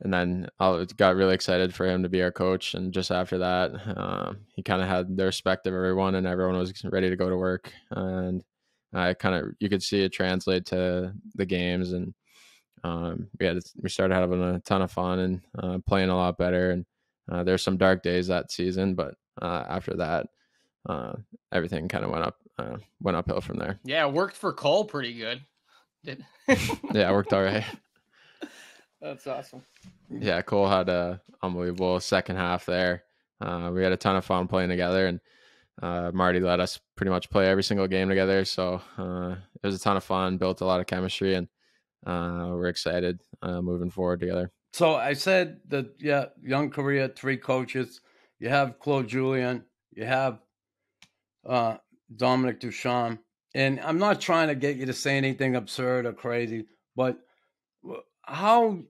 and then I got really excited for him to be our coach. And just after that, uh, he kind of had the respect of everyone, and everyone was ready to go to work. And I kind of you could see it translate to the games, and um, we had we started having a ton of fun and uh, playing a lot better. And uh, there's some dark days that season, but uh, after that, uh, everything kind of went up uh, went uphill from there. Yeah, worked for Cole pretty good. Did <laughs> Yeah, it worked all right. <laughs> That's awesome. Yeah, Cole had a unbelievable second half there. Uh, we had a ton of fun playing together, and uh, Marty let us pretty much play every single game together. So uh, it was a ton of fun, built a lot of chemistry, and uh, we're excited uh, moving forward together. So I said that yeah, young Korea, three coaches. You have Claude Julien, you have uh, Dominique Ducharme, and I'm not trying to get you to say anything absurd or crazy, but how,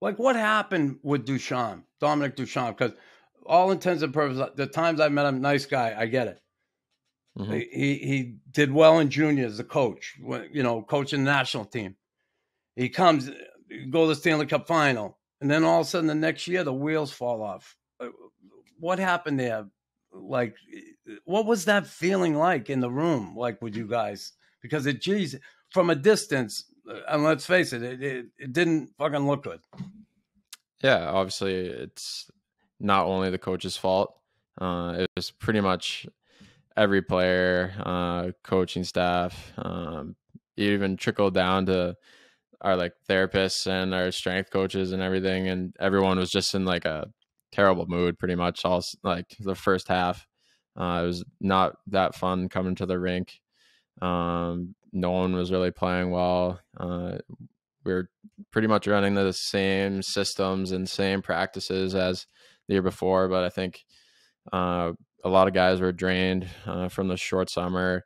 like, what happened with Ducharme, Dominique Ducharme? Because all intents and purposes, the times I met him, nice guy, I get it. Mhm. He he did well in juniors, the coach, you know, coaching the national team. He comes, go to the Stanley Cup final, and then all of a sudden the next year the wheels fall off. Uh, What happened there? Like, what was that feeling like in the room, like with you guys? Because it, geez, from a distance, uh, and let's face it, it, it, it didn't fucking look good. Yeah, obviously it's not only the coach's fault. Uh, it was pretty much every player, uh, coaching staff, um, even trickled down to our like therapists and our strength coaches and everything. And everyone was just in like a terrible mood pretty much all like the first half. Uh, it was not that fun coming to the rink. Um, no one was really playing well. Uh, we were pretty much running the same systems and same practices as the year before, but I think uh, a lot of guys were drained uh, from the short summer.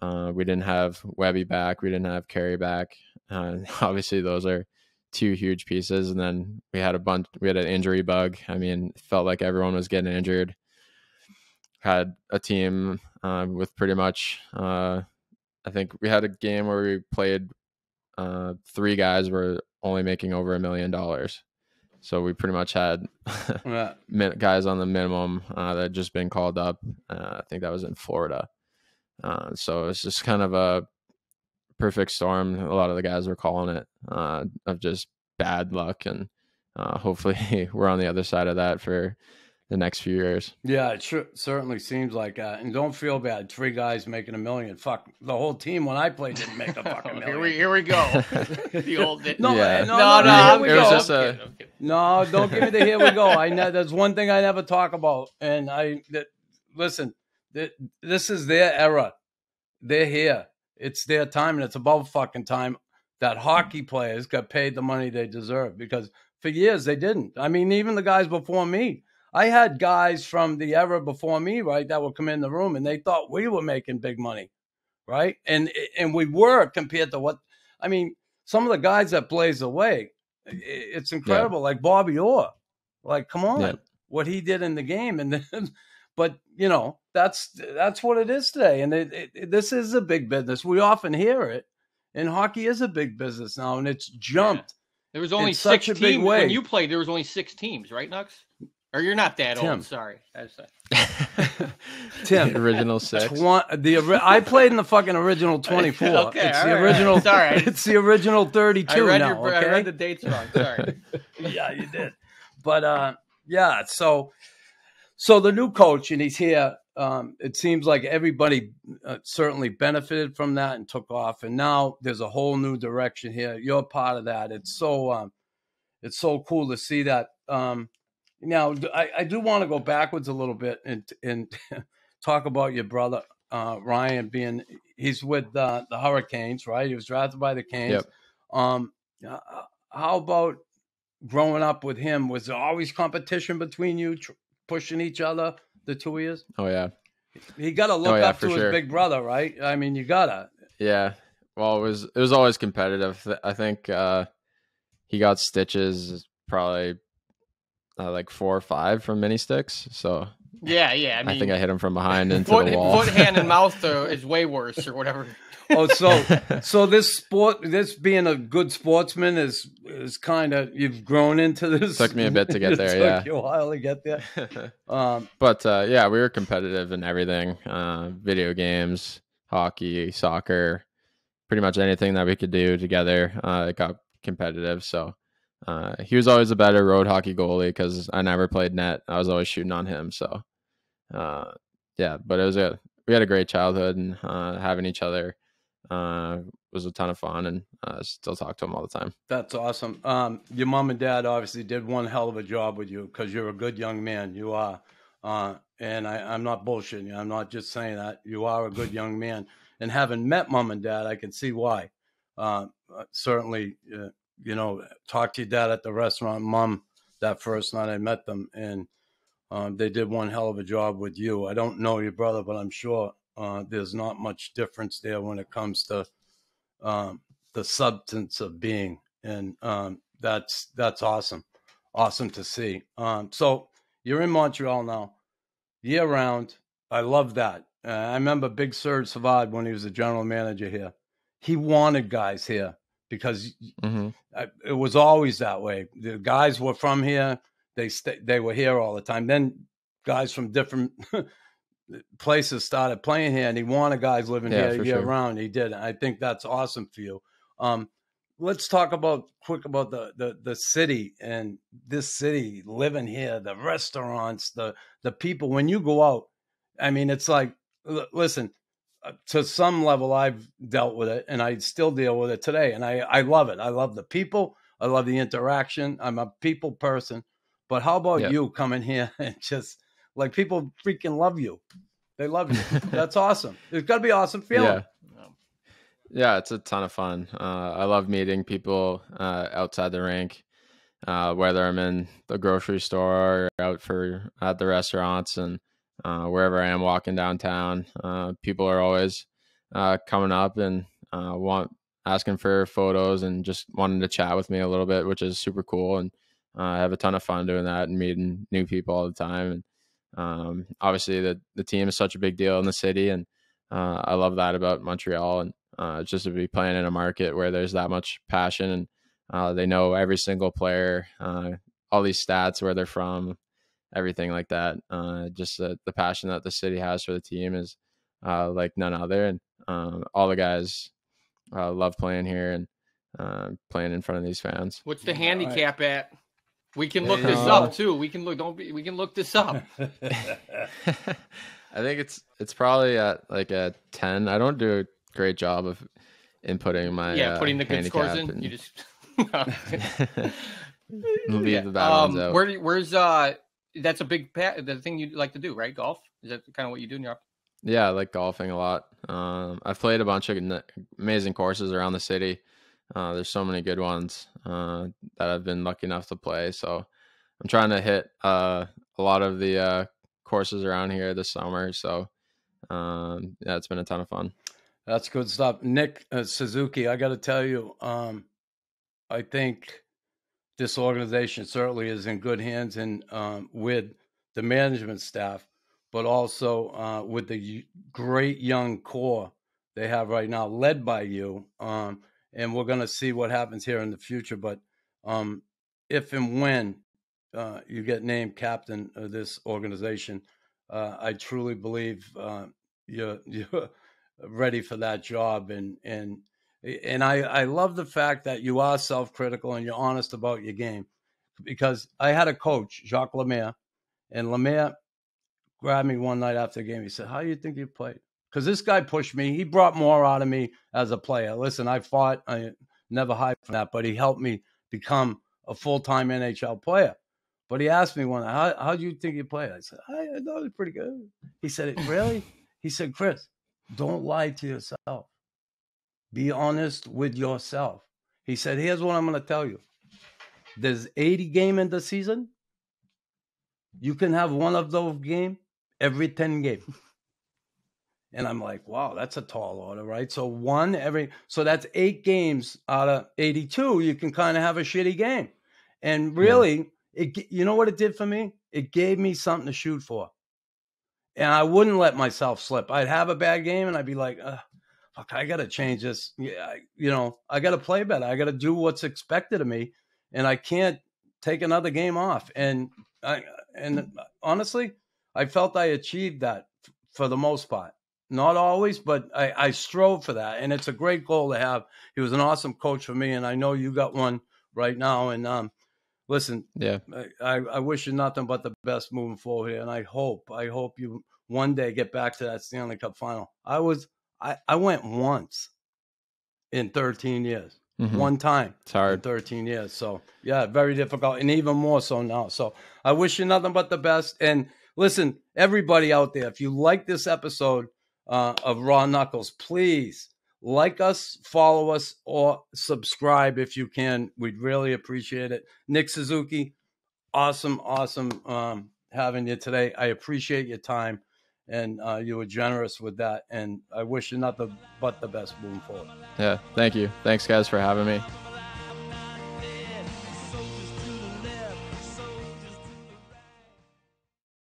Uh, we didn't have Webby back. We didn't have Carey back. Uh, <laughs> obviously, those are two huge pieces. And then we had a bunch. We had an injury bug. I mean, felt like everyone was getting injured. Had a team uh, with pretty much. Uh, I think we had a game where we played. Uh, three guys were only making over a million dollars. So we pretty much had <laughs> Yeah. guys on the minimum uh, that had just been called up. Uh, I think that was in Florida. Uh, so it's just kind of a perfect storm. A lot of the guys were calling it uh, of just bad luck, and uh, hopefully <laughs> we're on the other side of that for the next few years. Yeah, it sure, certainly seems like that. And don't feel bad. Three guys making a million. Fuck, the whole team when I played didn't make a <laughs> fucking million. here we here we go. <laughs> the old No, Yeah. no, no, no, no, here we it was go. just a- kidding, kidding. No, don't give me the here we go. I know there's one thing I never talk about, and I that listen. That this is their era. They're here. It's their time, and it's about fucking time that hockey players got paid the money they deserve. Because for years they didn't. I mean, even the guys before me. I had guys from the era before me, right, that would come in the room, and they thought we were making big money, right? And and we were compared to what. I mean, some of the guys that blaze away, it's incredible. Like Bobby Orr, like come on, Yeah. what he did in the game, and <laughs> then, but you know that's that's what it is today, and it, it, it- this is a big business. We often hear it, and hockey is a big business now, and it's jumped. There was only in six such a big teams way. when you played. There was only six teams, right, Nux? Or you're not that Tim. old. Sorry. I was, <laughs> Tim, original six. Twen- the I played in the fucking original <laughs> twenty four. Okay, it's the right. original. Sorry. it's the original 32 I read now. your, okay? I read the dates wrong. Sorry. <laughs> yeah, you did. But uh, yeah, so so the new coach and he's here. Um, it seems like everybody uh, certainly benefited from that and took off, and now there's a whole new direction here. You're part of that. It's so um, it's so cool to see that. Um, now I, I do want to go backwards a little bit and and <laughs> talk about your brother uh, Ryan being he's with uh, the Hurricanes, right? He was drafted by the Canes. Yep. Um, uh, how about growing up with him? Was there always competition between you, tr- pushing each other? The two years. Oh yeah, He got to look Oh, yeah, up to his big brother, right? I mean, you gotta. Yeah. Well, it was it was always competitive. I think uh, he got stitches probably uh, like four or five from mini sticks. So Yeah, yeah. I I, think I hit him from behind into foot, the wall. foot, <laughs> hand, and mouth uh, is way worse, or whatever. Oh, so <laughs> so this sport, this being a good sportsman is is kind of you've grown into this. Took me a bit to get <laughs> It there, took yeah. you a while to get there. Um, but uh, yeah, we were competitive in everything: uh, video games, hockey, soccer, pretty much anything that we could do together. Uh, it got competitive. So uh, he was always a better road hockey goalie because I never played net. I was always shooting on him. So uh, yeah, but it was a we had a great childhood and uh, having each other uh, was a ton of fun, and uh, still talk to him all the time. That's awesome. Um, your mom and dad obviously did one hell of a job with you because you're a good young man. You are. Uh, and I, I'm not bullshitting you. I'm not just saying that. You are a good young man. And having met mom and dad, I can see why. Uh, uh, certainly, uh, you know, talk to your dad at the restaurant. Mom, that first night I met them, and um, they did one hell of a job with you. I don't know your brother, but I'm sure uh, there's not much difference there when it comes to um, the substance of being, and um, that's that's awesome, awesome to see. Um, so you're in Montreal now, year round. I love that. Uh, I remember Big Serge Savard when he was the general manager here. He wanted guys here because hmm I, it was always that way. The guys were from here; they sta they were here all the time. Then guys from different <laughs> places started playing here, and he wanted guys living Yeah, here year sure. round. He did. I think that's awesome for you. Um, let's talk about quick about the, the the city and this city living here, the restaurants, the the people. When you go out, I mean, it's like, l- listen, to some level, I've dealt with it, and I still deal with it today, and I I love it. I love the people. I love the interaction. I'm a people person. But how about Yeah. you coming here <laughs> and just like people freaking love you? They love you. <laughs> That's awesome. It's got to be awesome feeling. Yeah. Yeah, it's a ton of fun. Uh, I love meeting people uh, outside the rink, uh, whether I'm in the grocery store or out for at the restaurants and uh, wherever I am walking downtown. Uh, people are always uh, coming up and uh, want asking for photos and just wanting to chat with me a little bit, which is super cool. And uh, I have a ton of fun doing that and meeting new people all the time. And um, obviously, the the team is such a big deal in the city, and uh, I love that about Montreal. And just to be playing in a market where there's that much passion and they know every single player, all these stats, where they're from, everything like that. Uh, just the, the passion that the city has for the team is uh, like none other. And um, all the guys uh, love playing here and uh, playing in front of these fans. What's the handicap at? We can look this up too. We can look. Don't be. We can look this up. <laughs> <laughs> I think it's it's probably at like a ten. I don't do a great job of inputting my yeah, uh, putting the good scores in. handicap You just <laughs> leave Yeah. the bad ones um, out. Where, do- where's uh? That's a big pa- the thing you like to do, right? Golf. Is that kind of what you do in your? Yeah, I like golfing a lot. Um, I've played a bunch of n- amazing courses around the city. Uh, there's so many good ones uh, that I've been lucky enough to play. So I'm trying to hit uh, a lot of the uh, courses around here this summer. So um, yeah, it's been a ton of fun. That's good stuff. Nick uh, Suzuki, I got to tell you, um, I think this organization certainly is in good hands and um, with the management staff, but also uh, with the great young core they have right now, led by you. Um, and we're going to see what happens here in the future. But um, if and when uh, you get named captain of this organization, uh, I truly believe uh, you're <laughs> you're ready for that job. And and and I I love the fact that you are self critical and you're honest about your game, because I had a coach Jacques Lemaire, and Lemaire grabbed me one night after the game. He said, "How do you think you played?" Because this guy pushed me. He brought more out of me as a player. Listen, I fought. I never hide from that, but he helped me become a full time NHL player. But he asked me one, how how do you think you played? I said, I, I thought it was pretty good. He said, really? he said, Chris, don't lie to yourself. Be honest with yourself. He said, here's what I'm going to tell you. There's 80 game in the season. You can have one of those game every 10 game. And I'm like, wow, that's a tall order, right? So one every, so that's eight games out of 82. You can kind of have a shitty game. And really, it, you know what it did for me? It gave me something to shoot for. And I wouldn't let myself slip. I'd have a bad game and I'd be like, fuck, I got to change this. Yeah, you know, I got to play better. I got to do what's expected of me. And I can't take another game off. And I, and honestly, I felt I achieved that for the most part. Not always, but I, I strove for that, and it's a great goal to have. He was an awesome coach for me, and I know you got one right now. And um, listen, yeah, I, I wish you nothing but the best moving forward here, and I hope I hope you one day get back to that Stanley Cup final. I was I I went once in 13 years. Mm-hmm. One time. It's hard. 13 years. So, yeah, very difficult and even more so now. So, I wish you nothing but the best. And listen, everybody out there, if you like this episode uh, of Raw Knuckles, please like us, follow us, or subscribe if you can. We'd really appreciate it. Nick Suzuki, awesome, awesome um, having you today. I appreciate your time and uh, you were generous with that. And I wish you nothing but the best moving forward. Yeah, thank you. Thanks, guys, for having me.